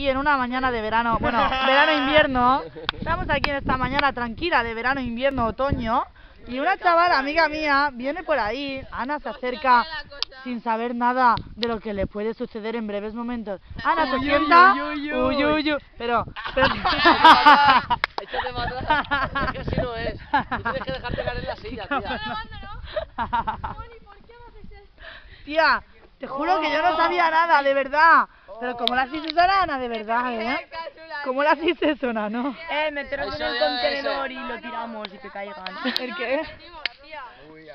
Y en una mañana de verano, bueno, verano-invierno, estamos aquí en esta mañana tranquila de verano-invierno-otoño y una chavala, amiga mía, viene por ahí, Ana se acerca sin saber nada de lo que le puede suceder en breves momentos. Ana se sienta, uy, uy, uy, uy. uy, uy, pero, pero... Échate para atrás. Es que así no es. Tú tienes que dejarte caer en la silla, tía. Tía, te juro que yo no sabía nada, de verdad. Pero ¿cómo la hiciste sonar, Ana? De verdad, ¿eh? ¿Cómo la hiciste sonar, no? Eh, meterlos en el contenedor y lo tiramos y que caigan. ¿El qué?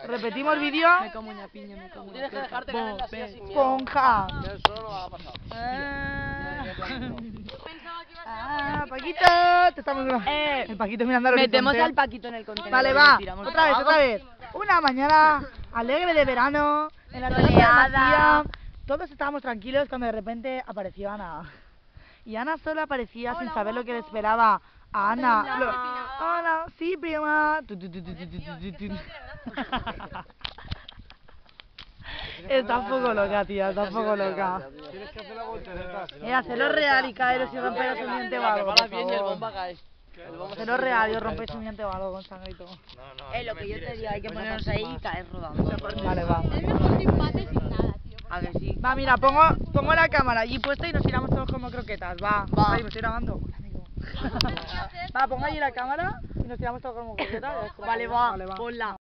¿Repetimos vídeo? Me como una piña, me como una Tienes que piña. dejarte caer en la silla sin miedo. Esponja. Que eso no va a pasar. Ah, ah, Paquito, te estamos grabando. Eh, El Paquito mirando al Metemos al Paquito en el contenedor. Vale, va. lo tiramos. Otra vez, otra vez. Una mañana alegre de verano, en la Soleada. Todos estábamos tranquilos cuando de repente apareció Ana. Y Ana solo aparecía sin saber lo que le esperaba a Ana. Hola. Lo- Hola, sí, prima. Está un poco loca, tía, está un poco loca. Tienes que hacer la voltereta. Eh, hacerlo real y caeros y romperos un diente o La algo, bien y el bomba cae. Hacerlo real y rompéis un diente o algo con sangre y todo. Eh, lo que yo te digo, hay que ponernos ahí y caer rodando. Vale, va. Va, mira, pongo, pongo la cámara allí puesta y nos tiramos todos como croquetas. Va, Va. Me estoy grabando. Va, pongo allí la cámara y nos tiramos todos como croquetas. Vale, va, Vale, va. ponla.